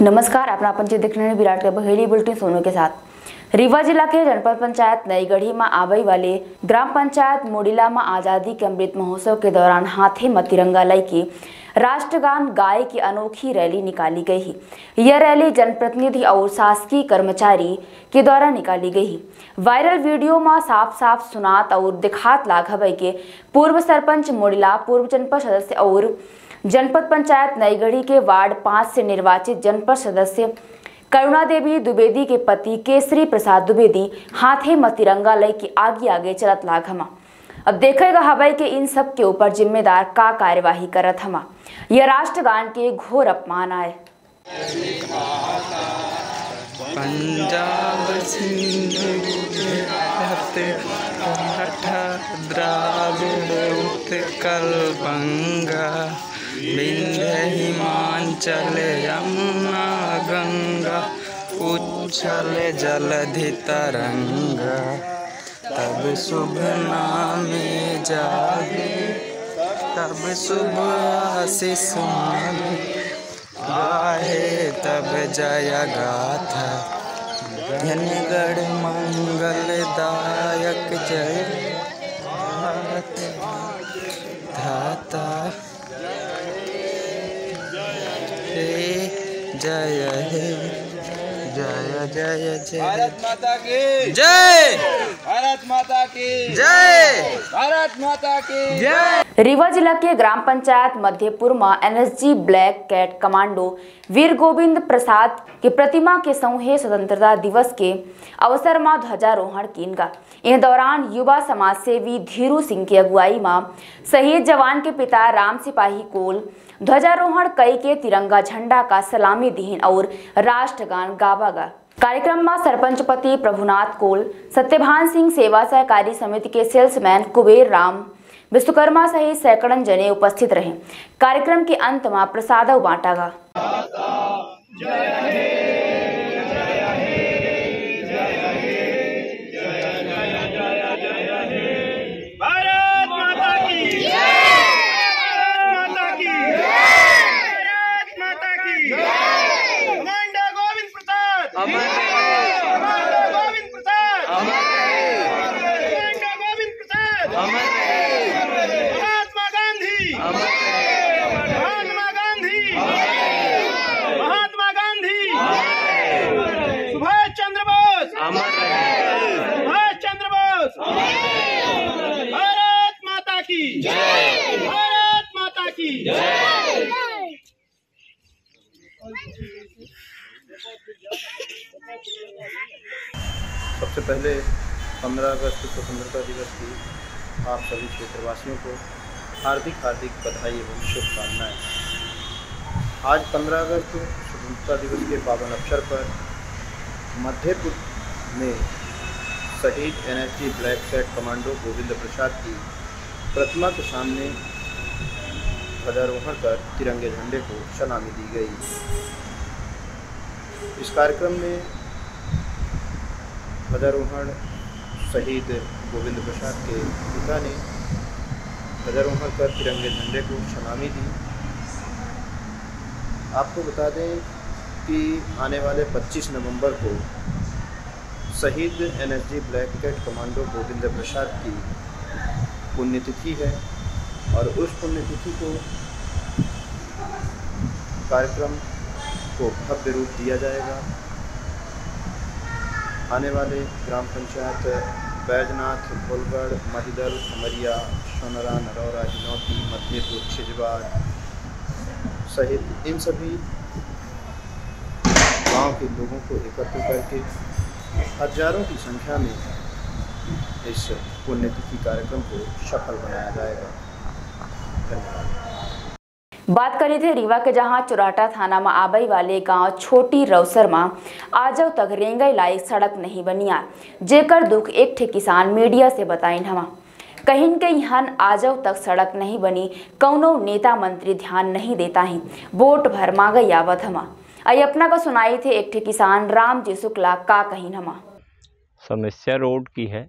नमस्कार अपना पंचायत देखने रहे विराट के बहेली बुलेटिन सोनू के साथ। रीवा जिला के जनपद पंचायत नईगढ़ी में आबई वाले ग्राम पंचायत मोडिला में आज़ादी के अमृत महोत्सव के दौरान हाथे में तिरंगा लय की राष्ट्रगान गाय की अनोखी रैली निकाली गई यह रैली जनप्रतिनिधि और शासकीय कर्मचारी के द्वारा निकाली गई वायरल वीडियो में साफ़ साफ़ सुनात और दिखात लाघबई के पूर्व सरपंच मोडिला, पूर्व जनपद सदस्य और जनपद पंचायत नईगढ़ी के वार्ड पाँच से निर्वाचित जनपद सदस्य करुणा देवी द्विवेदी के पति केसरी प्रसाद द्विवेदी हाथे में तिरंगा लय की आगे आगे चलत लाघमा अब देखेगा हवाई के इन सब के ऊपर जिम्मेदार का कार्यवाही करत हमा। यह राष्ट्रगान के घोर अपमान आए। पंजाब सिंध द्राविड़ बंगा। विंध्य हिमाचल यमुना गंगा उच्छल जलधि तरंगा तब शुभ नामे जागे, तब शुभ आशीष मांगे गाहे तब जय गाथा धनगढ़ मंगलदायक जय। धाता जय हे जय जय जय। भारत माता की। जय! भारत माता की। जय! भारत माता की। जय! रीवा जिला के ग्राम पंचायत मध्यपुर में एनएसजी ब्लैक कैट कमांडो वीर गोविंद प्रसाद की प्रतिमा के समूह स्वतंत्रता दिवस के अवसर में ध्वजारोहण किनगा इन दौरान युवा समाज सेवी धीरू सिंह की अगुवाई, में शहीद जवान के पिता राम सिपाही कोल, ध्वजारोहण कई के तिरंगा झंडा का सलामी दीन और राष्ट्रगान गावागा कार्यक्रम में सरपंच पति प्रभुनाथ कोल, सत्यभान सिंह सेवा सहकारी समिति के सेल्समैन कुबेर राम, विश्वकर्मा सहित सैकड़न जने उपस्थित रहे। कार्यक्रम के अंत में प्रसाद बांटा गा भारत माता की भारत माता की भारत माता की commander Govind Prasad commander Govind Prasad commander Govind Prasad Mahatma Gandhi Mahatma Gandhi Mahatma Gandhi Subhash Chandra Bose Subhash Chandra Bose Bharat माता की भारत माता की सबसे पहले 15 अगस्त स्वतंत्रता दिवस की आप सभी क्षेत्रवासियों को हार्दिक हार्दिक बधाई एवं शुभकामनाएँ। आज 15 अगस्त स्वतंत्रता दिवस के पावन अवसर पर मध्यपुर में शहीद NSG black cat commando Govind Prasad की प्रतिमा के सामने ध्वजारोहण कर तिरंगे झंडे को सलामी दी गई। इस कार्यक्रम में ध्वजारोहण शहीद गोविंद प्रसाद के पिता ने ध्वजारोहण कर तिरंगे झंडे को सलामी दी। आपको बता दें कि आने वाले 25 नवंबर को शहीद NSG black cat commando Govind Prasad की पुण्यतिथि है और उस पुण्यतिथि को कार्यक्रम को भव्य रूप दिया जाएगा। आने वाले ग्राम पंचायत बैजनाथ, भोलगढ़, महिदल खमरिया सोनरा, नरौरा, हिनौती मध्यपुर छिजवार सहित इन सभी गाँव के लोगों को एकत्र करके हज़ारों की संख्या में इस पुण्यतिथि कार्यक्रम को सफल बनाया जाएगा। धन्यवाद। बात करी थे रीवा के जहाँ चुराटा थाना में आबई वाले गाँव छोटी रौसर में आजव तक रेंगई लायक सड़क नहीं बनिया जेकर दुख एक ठे किसान मीडिया से बताइन हमा कहीं के यहाँ आजव तक सड़क नहीं बनी कौनो नेता मंत्री ध्यान नहीं देता ही। वोट भर मांग आवत हमा। आई अपना का सुनाई थे एक ठे किसान राम जी शुक्ला का कहीं हमा। समस्या रोड की है।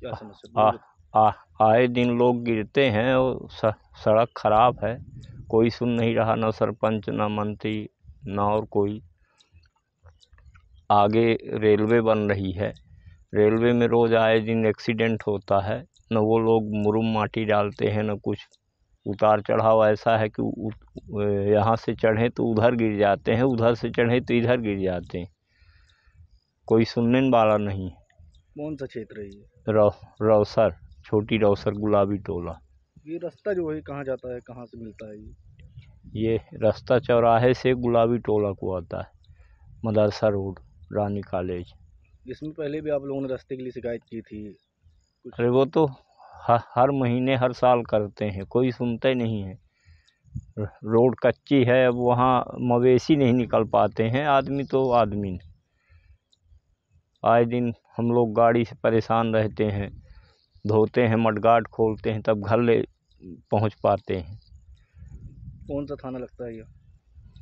क्या समस्या आ, आ, आए दिन लोग गिरते हैं और सड़क खराब है कोई सुन नहीं रहा न सरपंच न मंत्री न और कोई। आगे रेलवे बन रही है रेलवे में रोज़ आए दिन एक्सीडेंट होता है न वो लोग मुरुम माटी डालते हैं न कुछ। उतार चढ़ाव ऐसा है कि यहाँ से चढ़ें तो उधर गिर जाते हैं उधर से चढ़ें तो इधर गिर जाते हैं। कोई सुनने वाला नहीं है। कौन सा क्षेत्र है ये? रौ रौसर छोटी रौसर गुलाबी टोला। ये रास्ता जो है कहाँ जाता है कहाँ से मिलता है ये? ये रास्ता चौराहे से गुलाबी टोला को आता है मदरसा रोड रानी कॉलेज। इसमें पहले भी आप लोगों ने रास्ते के लिए शिकायत की थी? अरे वो तो हर हर महीने हर साल करते हैं कोई सुनते नहीं है। रोड कच्ची है अब वहाँ मवेशी नहीं निकल पाते हैं आदमी तो आदमी। नहीं। आए दिन हम लोग गाड़ी से परेशान रहते हैं धोते हैं मडगाड खोलते हैं तब घर ले पहुँच पाते हैं। कौन सा थाना लगता है ये?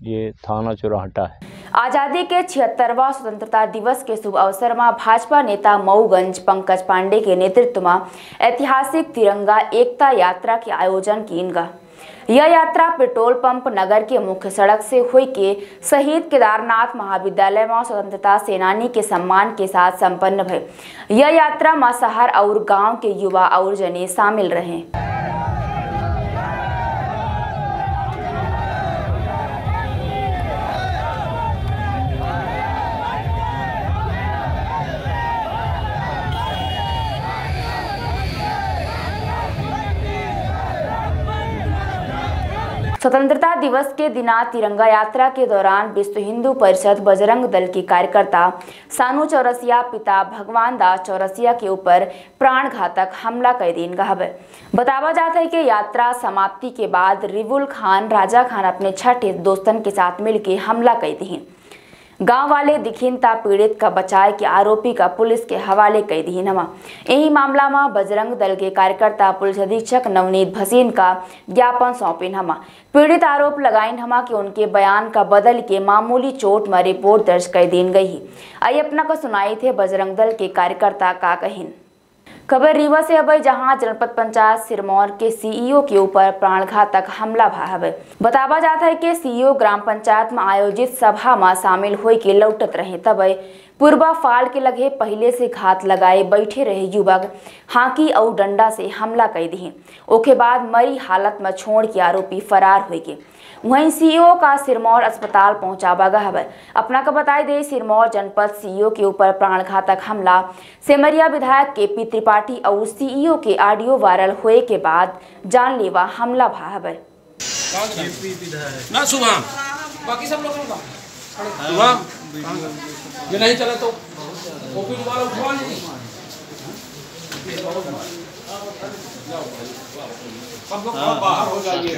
ये थाना चौराहटा है। आज़ादी के छिहत्तरवा स्वतंत्रता दिवस के शुभ अवसर में भाजपा नेता मऊगंज पंकज पांडे के नेतृत्व में ऐतिहासिक तिरंगा एकता यात्रा के आयोजन कीनगा यह यात्रा पेट्रोल पंप नगर के मुख्य सड़क से हुई के शहीद केदारनाथ महाविद्यालय में स्वतंत्रता सेनानी के सम्मान के साथ संपन्न भई। यह यात्रा में शहर और गाँव के युवा और जने शामिल रहे। स्वतंत्रता दिवस के दिना तिरंगा यात्रा के दौरान विश्व हिंदू परिषद बजरंग दल के कार्यकर्ता सानू चौरसिया पिता भगवान दास चौरसिया के ऊपर प्राण घातक हमला कर दिन गहब। बतावा जाता है कि यात्रा समाप्ति के बाद रिबुल खान, राजा खान अपने छठे दोस्तन के साथ मिलकर हमला कर दी गाँव वाले दिखिनता पीड़ित का बचाए के आरोपी का पुलिस के हवाले कई दी नमा यही मामला में बजरंग दल के कार्यकर्ता पुलिस अधीक्षक नवनीत भसीन का ज्ञापन सौंपे हमा पीड़ित आरोप लगाइन हमा कि उनके बयान का बदल के मामूली चोट में रिपोर्ट दर्ज कर दी गई। आई अपना को सुनाई थे बजरंग दल के कार्यकर्ता का कहिन। खबर रीवा से अब जहाँ जनपद पंचायत सिरमौर के सीईओ के ऊपर प्राणघातक हमला भा हवे बतावा जाता है कि सीईओ ग्राम पंचायत में आयोजित सभा में शामिल होई के लौटत रहे तब पूर्वा फाल के लगे पहले से घात लगाए बैठे रहे युवक। हाकी और डंडा से हमला कर दी ओके बाद मरी हालत में छोड़ के आरोपी फरार हो गए। वहीं सीईओ का सिरमौर अस्पताल पहुंचावा गया है अपना का बताई दे सिरमौर जनपद सीईओ के ऊपर प्राण घातक हमला। सेमरिया विधायक के पी त्रिपाठी और सीईओ के ऑडियो वायरल होए के बाद जानलेवा हमला भा है ना शुभम बाकी सब लोगों का ये नहीं चला तो? ओपी वाला उठवा नहीं। सब लोग बाहर हो जाइए।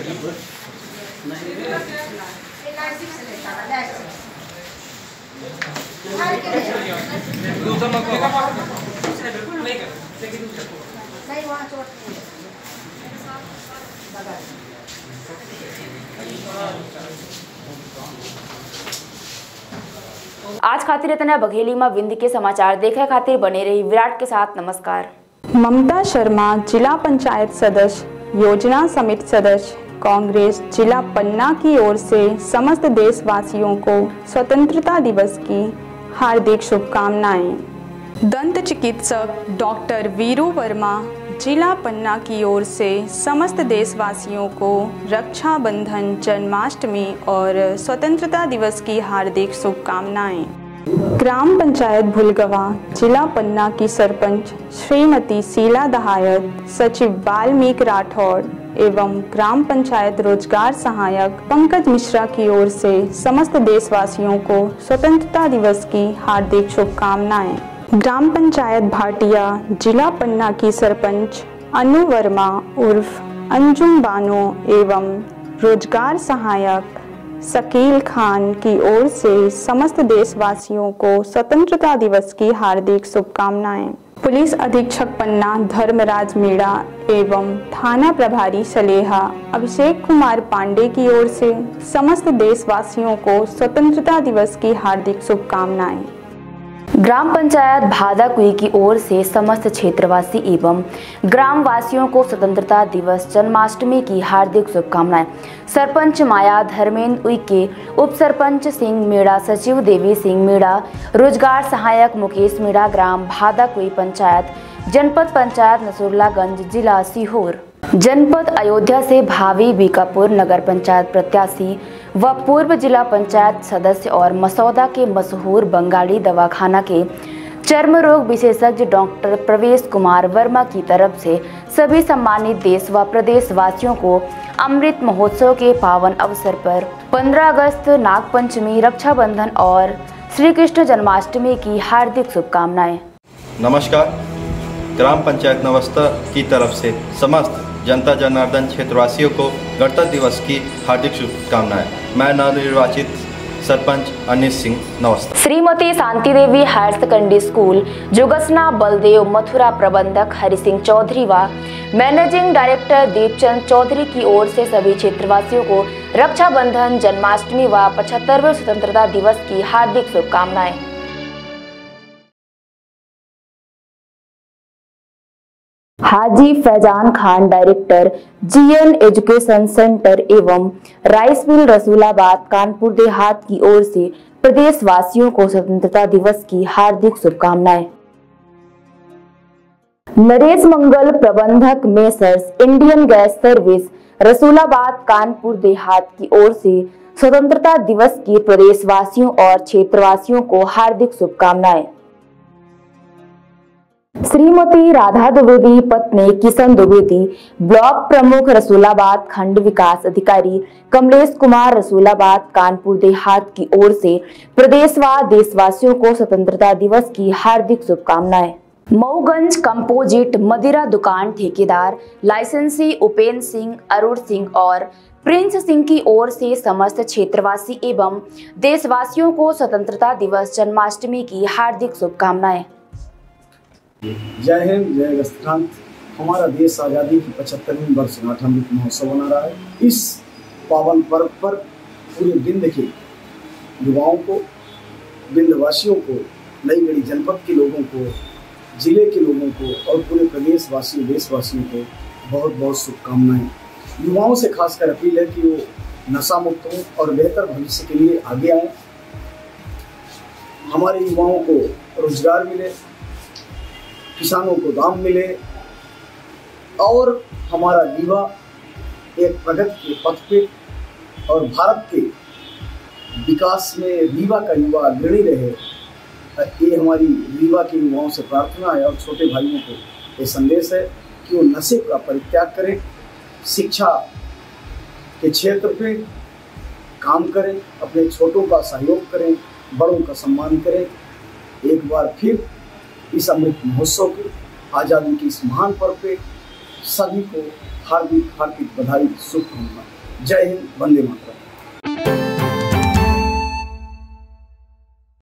आज खातिर इतना बघेली में विंध्य के समाचार देखे खातिर बने रही विराट के साथ, नमस्कार। ममता शर्मा, जिला पंचायत सदस्य, योजना समिति सदस्य। कांग्रेस जिला पन्ना की ओर से समस्त देशवासियों को स्वतंत्रता दिवस की हार्दिक शुभकामनाएँ। दंत चिकित्सक डॉक्टर वीरू वर्मा जिला पन्ना की ओर से समस्त देशवासियों को रक्षाबंधन, जन्माष्टमी और स्वतंत्रता दिवस की हार्दिक शुभकामनाएँ। ग्राम पंचायत भुलगवा जिला पन्ना की सरपंच श्रीमती शीला दहायत, सचिव वाल्मीकि राठौड़ एवं ग्राम पंचायत रोज़गार सहायक पंकज मिश्रा की ओर से समस्त देशवासियों को स्वतंत्रता दिवस की हार्दिक शुभकामनाएँ। ग्राम पंचायत भाटिया, जिला पन्ना की सरपंच अनु वर्मा उर्फ़ अंजुम बानो एवं रोज़गार सहायक शकील खान की ओर से समस्त देशवासियों को स्वतंत्रता दिवस की हार्दिक शुभकामनाएँ। पुलिस अधीक्षक पन्ना, धर्मराज मीणा एवं थाना प्रभारी सलेहा अभिषेक कुमार पांडे की ओर से समस्त देशवासियों को स्वतंत्रता दिवस की हार्दिक शुभकामनाएँ। ग्राम पंचायत भादाकुई की ओर से समस्त क्षेत्रवासी एवं ग्राम वासियों को स्वतंत्रता दिवस, जन्माष्टमी की हार्दिक शुभकामनाएँ। सरपंच माया धर्मेंद्र उइके उप सरपंच सिंह मीणा, सचिव देवी सिंह मीणा, रोज़गार सहायक मुकेश मीणा, ग्राम भादाकुई पंचायत, जनपद पंचायत नसुरलागंज, जिला सीहोर। जनपद अयोध्या से भावी बीकापुर नगर पंचायत प्रत्याशी व पूर्व जिला पंचायत सदस्य और मसौदा के मशहूर बंगाली दवाखाना के चर्म रोग विशेषज्ञ डॉक्टर प्रवेश कुमार वर्मा की तरफ़ से सभी सम्मानित देश व प्रदेश वासियों को अमृत महोत्सव के पावन अवसर पर 15 अगस्त, नागपंचमी, रक्षाबंधन और श्री कृष्ण जन्माष्टमी की हार्दिक शुभकामनाएँ। नमस्कार। ग्राम पंचायत नवस्था की तरफ़ से समस्त जनता जनार्दन क्षेत्रवासियों को गणतंत्र दिवस की हार्दिक शुभकामनाएँ। मैं नवनिर्वाचित sarpanch Anil Singh. नवस्था Shrimati Shanti Devi higher secondary school, Jugsana Baldev Mathura प्रबंधक हरि सिंह चौधरी व मैनेजिंग डायरेक्टर दीपचंद चौधरी की ओर से सभी क्षेत्रवासियों को रक्षाबंधन, जन्माष्टमी व पचहत्तरवें स्वतंत्रता दिवस की हार्दिक शुभकामनाएँ। Haji Faizan Khan director GN education centre एवं राइस मिल रसूलाबाद कानपुर देहात की ओर से प्रदेश वासियों को स्वतंत्रता दिवस की हार्दिक शुभकामनाएँ। नरेश मंगल प्रबंधक messrs Indian gas service Rasulabad Kanpur Dehat की ओर से स्वतंत्रता दिवस की प्रदेशवासियों और क्षेत्रवासियों को हार्दिक शुभकामनाएँ। श्रीमती राधा द्विवेदी पत्नी किशन द्विवेदी, ब्लॉक प्रमुख रसूलाबाद, खंड विकास अधिकारी कमलेश कुमार, रसूलाबाद, कानपुर देहात की ओर से प्रदेश व देशवासियों को स्वतंत्रता दिवस की हार्दिक शुभकामनाएँ। मऊगंज कंपोजिट मदिरा दुकान ठेकेदार, लाइसेंसी उपेंद्र सिंह, अरुण सिंह और प्रिंस सिंह की ओर से समस्त क्षेत्रवासी एवं देशवासियों को स्वतंत्रता दिवस जन्माष्टमी की हार्दिक शुभकामनाएँ। जय हिंद, जय गस्तकांत हमारा देश आज़ादी की पचहत्तरवीं वर्षगांठ अमृत महोत्सव मना रहा है। इस पावन पर्व पर पूरे बिंद के युवाओं को, बिंदवासियों को, नई गढ़ी जनपद के लोगों को, ज़िले के लोगों को और पूरे प्रदेशवासियों, देशवासियों को बहुत बहुत शुभकामनाएँ। युवाओं से खासकर अपील है कि वो नशा मुक्त हों और बेहतर भविष्य के लिए आगे आए। हमारे युवाओं को रोज़गार मिले किसानों को दाम मिले और हमारा युवा एक प्रगति के पथ पे और भारत के विकास में रीवा का युवा अग्रणी रहे ये हमारी रीवा के युवाओं से प्रार्थना है और छोटे भाइयों को ये संदेश है कि वो नशे का परित्याग करें, शिक्षा के क्षेत्र पे काम करें, अपने छोटों का सहयोग करें, बड़ों का सम्मान करें। एक बार फिर इस अमृत महोत्सव के आज़ादी के इस महान पर्व पे सभी को हार्दिक हार्दिक बधाई शुभकामना जय हिंद, वंदे मातरम।